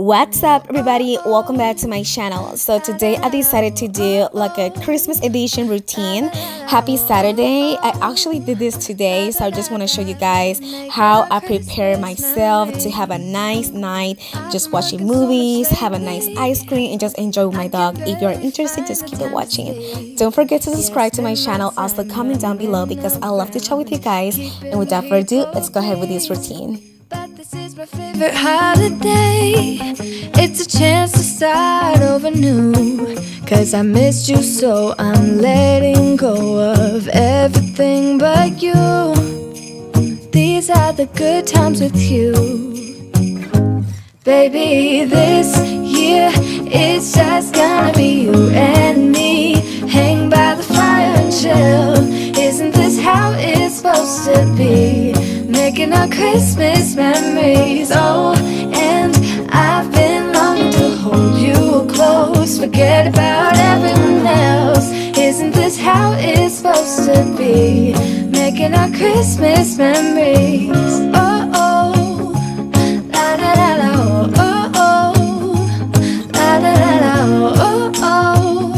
What's up everybody? Welcome back to my channel. So today I decided to do like a Christmas edition routine. Happy Saturday. I actually did this today so I just want to show you guys how I prepare myself to have a nice night just watching movies, have a nice ice cream and just enjoy with my dog. If you're interested just keep it watching. Don't forget to subscribe to my channel. Also comment down below because I love to chat with you guys. And without further ado, let's go ahead with this routine. Favorite holiday. It's a chance to start over new. Cause I missed you, so I'm letting go of everything but you. These are the good times with you. Baby, this year it's just gonna be you and me. Hang by the fire and chill. Isn't this how it's supposed to be? Making our Christmas memories. Oh, and I've been longing to hold you close. Forget about everyone else. Isn't this how it's supposed to be? Making our Christmas memories. Oh, oh, la da da da, oh, oh, la da da da, oh, oh,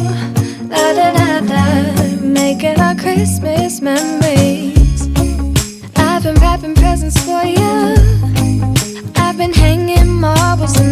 la da da da. Making our Christmas memories.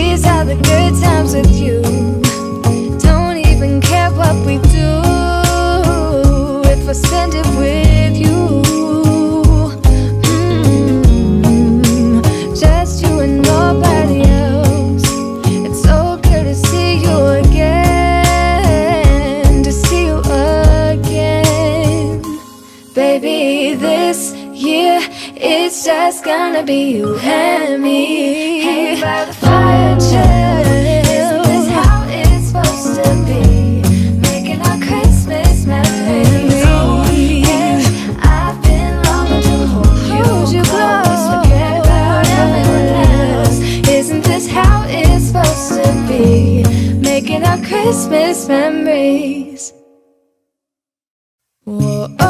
these are the good times with you. Just gonna be you and me. By the. Isn't this how it's supposed to be? Making our Christmas memories. Oh, I've been longing to hold you close. Isn't this how it's supposed to be? Making our Christmas memories. Whoa,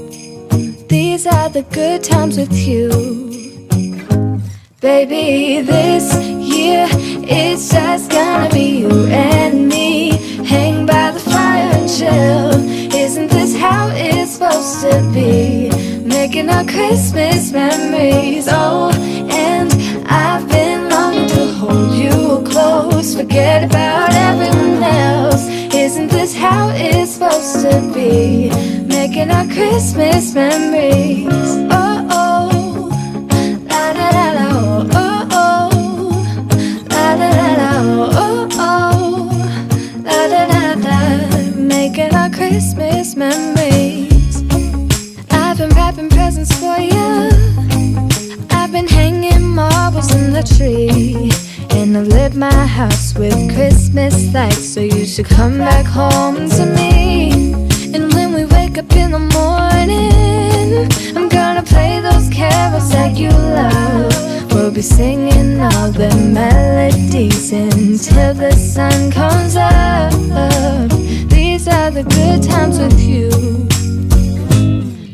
These are the good times with you. Baby, this year it's just gonna be you and me. Hang by the fire and chill. Isn't this how it's supposed to be? Making our Christmas memories. Oh, Making our Christmas memories. Oh, oh. La da da da, oh, oh. La da da da, oh, oh. La da da da, making our Christmas memories. I've been wrapping presents for you. I've been hanging marbles in the tree. And I've lit my house with Christmas lights. So you should come back home to me. Wake up in the morning, I'm gonna play those carols that you love. We'll be singing all the melodies until the sun comes up. These are the good times with you.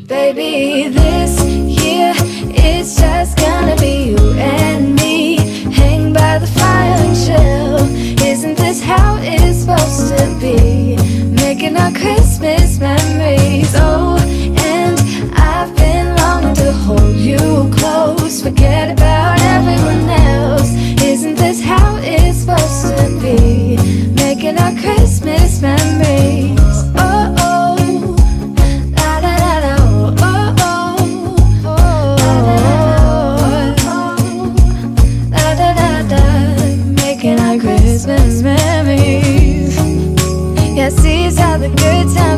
Baby, this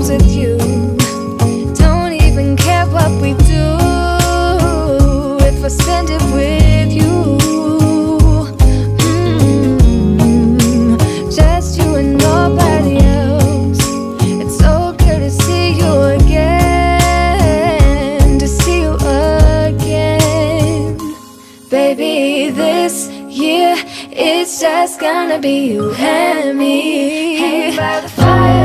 with you. Don't even care what we do if I spend it with you. Mm, just you and nobody else. It's so good to see you again. To see you again. Baby, this year it's just gonna be you and me. Hang by the fire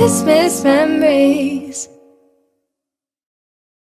Christmas memories.